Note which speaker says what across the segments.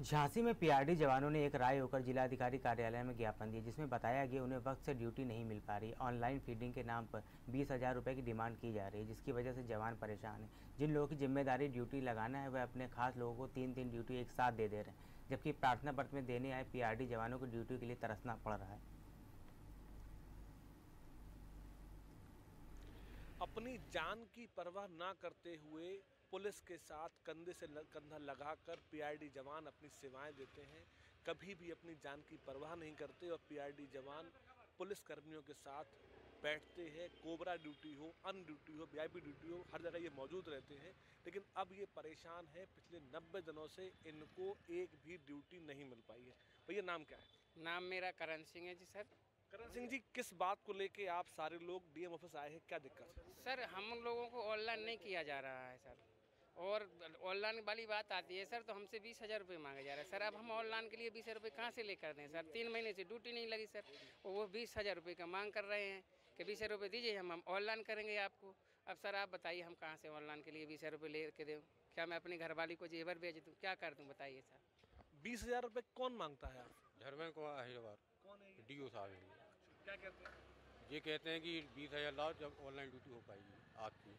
Speaker 1: झांसी में पीआरडी जवानों ने एक राय होकर जिलाधिकारी कार्यालय में ज्ञापन दिया, जिसमें बताया गया उन्हें वक्त से ड्यूटी नहीं मिल पा रही। ऑनलाइन फीडिंग के नाम पर बीस हज़ार रुपये की डिमांड की जा रही है, जिसकी वजह से जवान परेशान हैं। जिन लोगों की ज़िम्मेदारी ड्यूटी लगाना है वह अपने खास लोगों को तीन तीन ड्यूटी एक साथ दे दे रहे हैं, जबकि प्रार्थना पत्र में देने आए पीआरडी जवानों को ड्यूटी के लिए तरसना पड़ रहा है।
Speaker 2: अपनी जान की परवाह ना करते हुए पुलिस के साथ कंधे से कंधा लगाकर पीआरडी जवान अपनी सेवाएँ देते हैं। कभी भी अपनी जान की परवाह नहीं करते और पीआरडी जवान पुलिस कर्मियों के साथ बैठते हैं। कोबरा ड्यूटी हो अन ड्यूटी हो वीआईपी ड्यूटी हो हर जगह ये मौजूद रहते हैं। लेकिन अब ये परेशान है पिछले नब्बे दिनों से इनको एक भी ड्यूटी नहीं मिल पाई है। भैया नाम क्या है?
Speaker 3: नाम मेरा करण सिंह है जी सर।
Speaker 2: करण सिंह जी किस बात को लेके आप सारे लोग डीएम ऑफ़िस आए हैं? क्या दिक्कत है?
Speaker 3: सर हम लोगों को ऑनलाइन नहीं किया जा रहा है सर। और ऑनलाइन वाली बात आती है सर तो हमसे बीस हज़ार रुपये मांगे जा रहे हैं। सर अब हम ऑनलाइन के लिए बीस हज़ार रुपये कहाँ से लेकर दें? सर तीन महीने से ड्यूटी नहीं लगी सर। और वो बीस हज़ार रुपये का मांग कर रहे हैं कि बीस हज़ार रुपये दीजिए हम हम ऑनलाइन करेंगे आपको। अब सर आप बताइए हम कहाँ से ऑनलाइन के लिए बीस हज़ार रुपये ले के दें? क्या मैं अपनी घरवाली को जेवर भेज दूँ? क्या कर दूँ बताइए सर?
Speaker 2: बीस हज़ार रुपये कौन माँगता है आप
Speaker 4: धर्मेंद्र कुमार अहिरवार
Speaker 2: कौन है
Speaker 4: डी ओ साहब
Speaker 2: क्या कहते हैं?
Speaker 4: ये कहते हैं कि बीस हज़ार लाओ जब ऑनलाइन ड्यूटी हो पाएगी आपकी।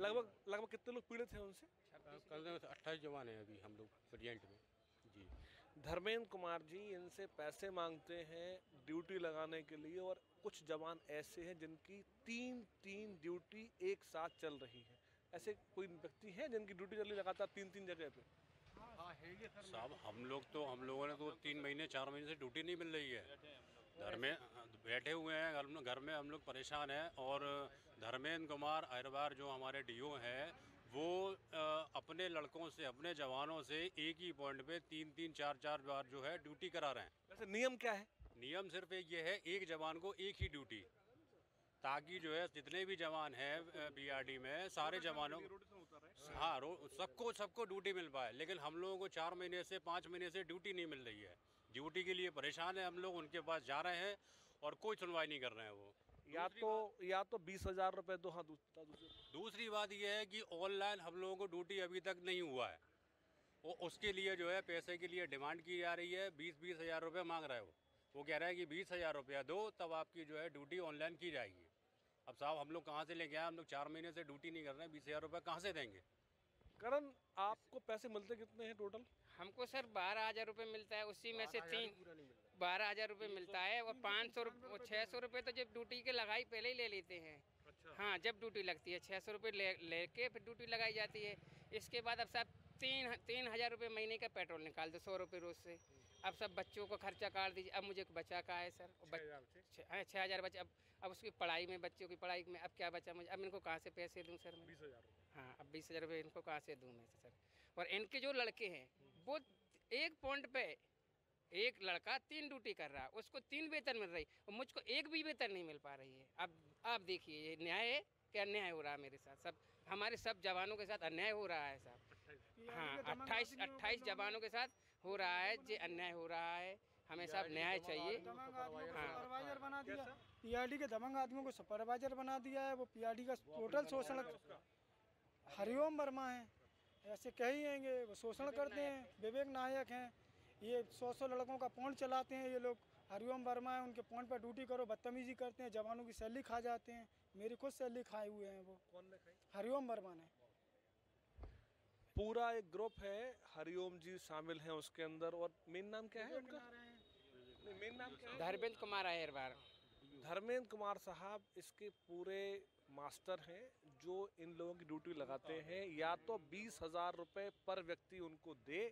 Speaker 2: लगभग लगभग कितने लोग पीड़ित हैं उनसे?
Speaker 4: कल अट्ठाईस जवान हैं अभी हम लोग प्रेजेंट में। जी।
Speaker 2: धर्मेंद्र कुमार जी इनसे पैसे मांगते हैं ड्यूटी लगाने के लिए और कुछ जवान ऐसे हैं जिनकी तीन तीन ड्यूटी एक साथ चल रही है। ऐसे कोई व्यक्ति हैं जिनकी ड्यूटी चल रही लगातार तीन तीन जगह पे?
Speaker 4: साहब हम लोग तो हम लोगों ने तो तीन महीने चार महीने से ड्यूटी नहीं मिल रही है। घर में बैठे हुए हैं घर में घर में हम लोग परेशान हैं और धर्मेंद्र कुमार अहरवार जो हमारे डीओ हैं वो अपने लड़कों से अपने जवानों से एक ही पॉइंट पे तीन तीन चार चार बार जो है ड्यूटी करा रहे हैं।
Speaker 2: वैसे नियम क्या है?
Speaker 4: नियम सिर्फ़ एक ये है एक जवान को एक ही ड्यूटी ताकि जो है जितने भी जवान हैं बीआरडी में सारे जवानों हाँ सबको सबको ड्यूटी मिल पाए लेकिन हम लोगों को चार महीने से पाँच महीने से ड्यूटी नहीं मिल रही है। ड्यूटी के लिए परेशान है हम लोग उनके पास जा रहे हैं और कोई सुनवाई नहीं कर रहे हैं वो।
Speaker 2: या तो या तो बीस हज़ार रुपये दो हाँ दूसरा
Speaker 4: बात यह है कि ऑनलाइन हम लोगों को ड्यूटी अभी तक नहीं हुआ है। वो उसके लिए जो है पैसे के लिए डिमांड की जा रही है बीस बीस हज़ार रुपये मांग रहे है। वो वो कह रहा है कि बीस हज़ार रुपया दो तब आपकी जो है ड्यूटी ऑनलाइन की जाएगी। अब साहब हम लोग कहाँ से लेके आए? हम लोग चार महीने से ड्यूटी नहीं कर रहे हैं बीस हज़ार रुपये कहाँ से देंगे?
Speaker 2: करण आपको पैसे मिलते कितने हैं टोटल
Speaker 3: हमको सर बारह हज़ार रुपये मिलता है उसी में से तीन बारह हज़ार रुपये मिलता है और पाँच सौ रुपये छः सौ रुपये तो जब ड्यूटी के लगाई पहले ही ले लेते हैं।
Speaker 2: अच्छा।
Speaker 3: हाँ जब ड्यूटी लगती है छः सौ रुपये ले लेके फिर ड्यूटी लगाई जाती है। इसके बाद अब सब तीन तीन हज़ार रुपये महीने का पेट्रोल निकाल दो सौ रुपये रोज से। अब सब बच्चों को खर्चा काट दीजिए। अब मुझे बचा का है सर? और छः हाँ, छः हज़ार बचे। अब अब उसकी पढ़ाई में बच्चों की पढ़ाई में अब क्या बचा मुझे? अब इनको कहाँ से पैसे दूँ सर मैं?
Speaker 2: बीस हज़ार
Speaker 3: हाँ अब बीस हज़ार रुपये इनको कहाँ से दूँ मैं सर? और इनके जो लड़के हैं वो एक पॉइंट पे एक लड़का तीन ड्यूटी कर रहा है उसको तीन वेतन मिल रही और मुझको एक भी वेतन नहीं मिल पा रही है। अब आप देखिए ये न्याय है कि अन्याय हो रहा है मेरे साथ? सब हमारे सब जवानों के साथ अन्याय हो रहा है साहब। हाँ अट्ठाईस अट्ठाईस जवानों के साथ हो रहा है जो अन्याय हो रहा है हमें सब न्याय चाहिए। हाँ।
Speaker 5: सुपरवाइजर बना दिया। पीआरडी के दमंग आदमियों को सुपरवाइजर बना दिया है वो पीआरडी का टोटल शोषण हरिओम वर्मा है। ऐसे कहेंगे वो शोषण करते हैं। विवेक नायक हैं। ये सौ सौ लड़कों का पौंड चलाते हैं ये लोग। हरिओम वर्मा है उनके पौंड पर ड्यूटी करो बदतमीजी करते हैं जवानों की सैलरी खा जाते हैं। मेरी खुद सैलरी खाए हुए हैं वो।
Speaker 2: कौन ने खाई?
Speaker 5: हरिओम वर्मा ने।
Speaker 2: पूरा एक ग्रुप है हरिओम जी शामिल हैं उसके अंदर और मेन नाम क्या है उनका? मेन नाम क्या है?
Speaker 3: धर्मेंद्र कुमार अहिरवार।
Speaker 2: धर्मेंद्र कुमार साहब इसके पूरे मास्टर हैं जो इन लोगों की ड्यूटी लगाते हैं। या तो बीस हज़ार रुपये पर व्यक्ति उनको दे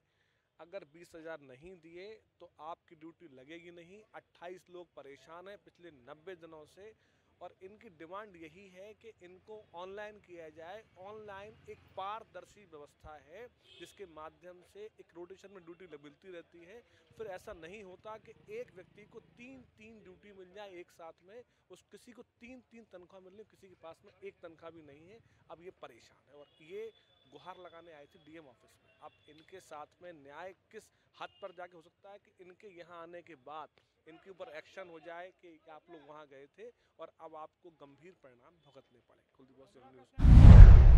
Speaker 2: अगर बीस हज़ार नहीं दिए तो आपकी ड्यूटी लगेगी नहीं। अट्ठाईस लोग परेशान हैं पिछले नब्बे दिनों से, और इनकी डिमांड यही है कि इनको ऑनलाइन किया जाए। ऑनलाइन एक पारदर्शी व्यवस्था है, जिसके माध्यम से एक रोटेशन में ड्यूटी मिलती रहती है। फिर ऐसा नहीं होता कि एक व्यक्ति को तीन तीन ड्यूटी मिल जाए एक साथ में, उस किसी को तीन तीन तनख्वाह मिल रही किसी के पास में एक तनख्वाह भी नहीं है। अब ये परेशान है, और ये गुहार लगाने आए थे डीएम ऑफ़िस में। अब इनके साथ में न्याय किस हद पर जाके हो सकता है कि इनके यहाँ आने के बाद इनके ऊपर एक्शन हो जाए कि आप लोग वहाँ गए थे और अब आपको गंभीर परिणाम भुगतने पड़े कुलदीप न्यूज़